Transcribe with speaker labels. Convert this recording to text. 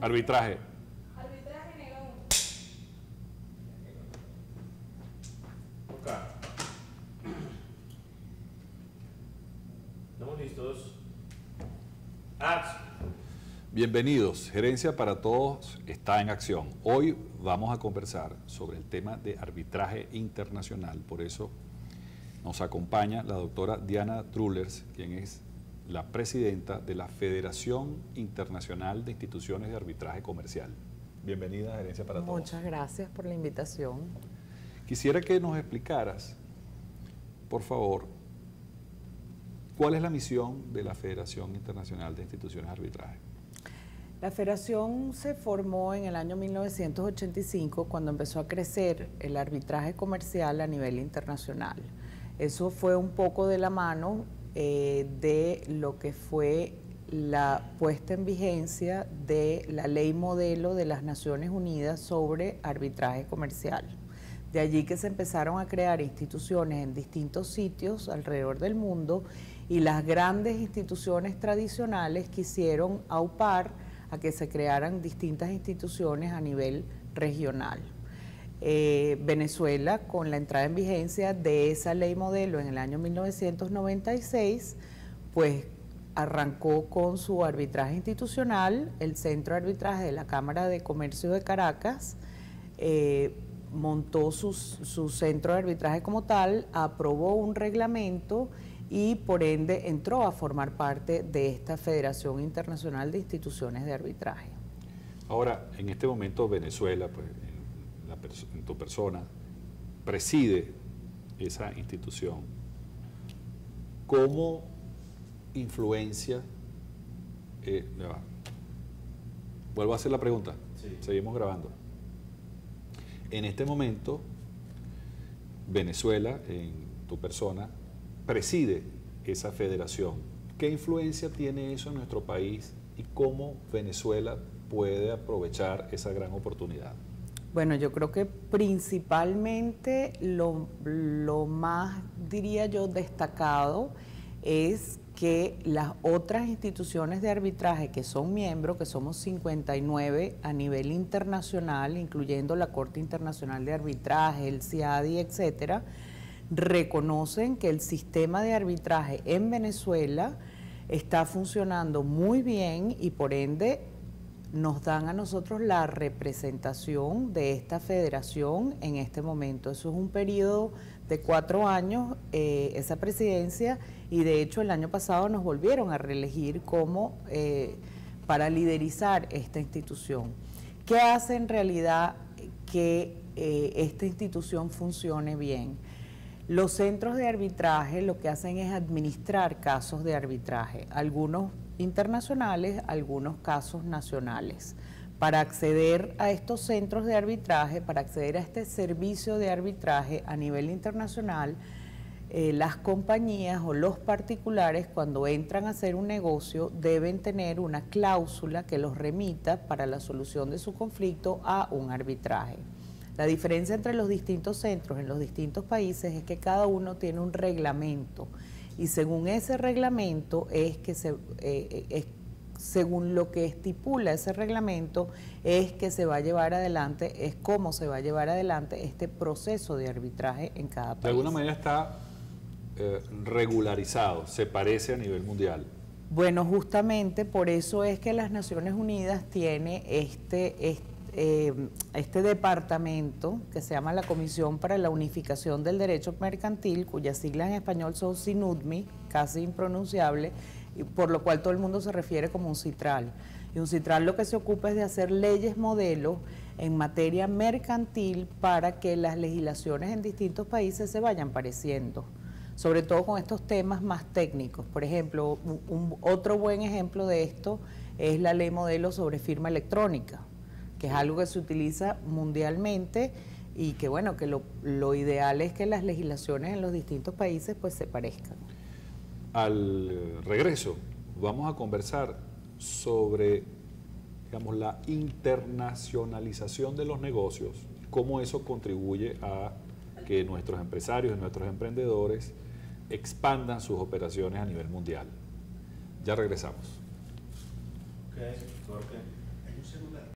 Speaker 1: Arbitraje.
Speaker 2: Arbitraje negado.
Speaker 3: Ok. ¿Estamos listos? Acción.
Speaker 1: Bienvenidos. Gerencia para Todos está en acción. Hoy vamos a conversar sobre el tema de arbitraje internacional. Por eso nos acompaña la doctora Diana Trullers, quien es la presidenta de la Federación Internacional de Instituciones de Arbitraje Comercial. Bienvenida a Gerencia para Todos.
Speaker 4: Muchas gracias por la invitación.
Speaker 1: Quisiera que nos explicaras, por favor, cuál es la misión de la Federación Internacional de Instituciones de Arbitraje.
Speaker 4: La federación se formó en el año 1985 cuando empezó a crecer el arbitraje comercial a nivel internacional. Eso fue un poco de la mano eh, de lo que fue la puesta en vigencia de la ley modelo de las Naciones Unidas sobre arbitraje comercial. De allí que se empezaron a crear instituciones en distintos sitios alrededor del mundo y las grandes instituciones tradicionales quisieron aupar a que se crearan distintas instituciones a nivel regional. Eh, Venezuela, con la entrada en vigencia de esa ley modelo en el año 1996, pues arrancó con su arbitraje institucional, el Centro de Arbitraje de la Cámara de Comercio de Caracas, eh, montó su centro de arbitraje como tal, aprobó un reglamento y por ende entró a formar parte de esta Federación Internacional de Instituciones de Arbitraje.
Speaker 1: Ahora, en este momento Venezuela, pues, en, en tu persona, preside esa institución. ¿Cómo influencia? Eh, Vuelvo a hacer la pregunta.
Speaker 3: Sí.
Speaker 1: Seguimos grabando. En este momento, Venezuela, en tu persona, preside esa federación. ¿Qué influencia tiene eso en nuestro país y cómo Venezuela puede aprovechar esa gran oportunidad?
Speaker 4: Bueno, yo creo que principalmente lo, lo más, diría yo, destacado es que las otras instituciones de arbitraje que son miembros, que somos 59 a nivel internacional, incluyendo la Corte Internacional de Arbitraje, el CIADI, etcétera, reconocen que el sistema de arbitraje en Venezuela está funcionando muy bien y por ende nos dan a nosotros la representación de esta federación en este momento. Eso es un periodo de cuatro años, eh, esa presidencia, y de hecho el año pasado nos volvieron a reelegir como eh, para liderizar esta institución. ¿Qué hace en realidad que eh, esta institución funcione bien? Los centros de arbitraje lo que hacen es administrar casos de arbitraje, algunos internacionales, algunos casos nacionales. Para acceder a estos centros de arbitraje, para acceder a este servicio de arbitraje a nivel internacional, eh, las compañías o los particulares cuando entran a hacer un negocio deben tener una cláusula que los remita para la solución de su conflicto a un arbitraje. La diferencia entre los distintos centros en los distintos países es que cada uno tiene un reglamento y según ese reglamento es que se, eh, es, según lo que estipula ese reglamento es que se va a llevar adelante, es cómo se va a llevar adelante este proceso de arbitraje en cada país.
Speaker 1: De alguna manera está eh, regularizado, se parece a nivel mundial.
Speaker 4: Bueno, justamente por eso es que las Naciones Unidas tiene este, este eh, este departamento que se llama la Comisión para la Unificación del Derecho Mercantil, cuyas siglas en español son SINUDMI, casi impronunciable, por lo cual todo el mundo se refiere como un citral. Y un citral lo que se ocupa es de hacer leyes modelo en materia mercantil para que las legislaciones en distintos países se vayan pareciendo, sobre todo con estos temas más técnicos. Por ejemplo, un, otro buen ejemplo de esto es la ley modelo sobre firma electrónica que es algo que se utiliza mundialmente y que bueno, que lo, lo, ideal es que las legislaciones en los distintos países pues se parezcan.
Speaker 1: Al regreso vamos a conversar sobre digamos, la internacionalización de los negocios, cómo eso contribuye a que nuestros empresarios y nuestros emprendedores expandan sus operaciones a nivel mundial. Ya regresamos.
Speaker 3: Okay, okay.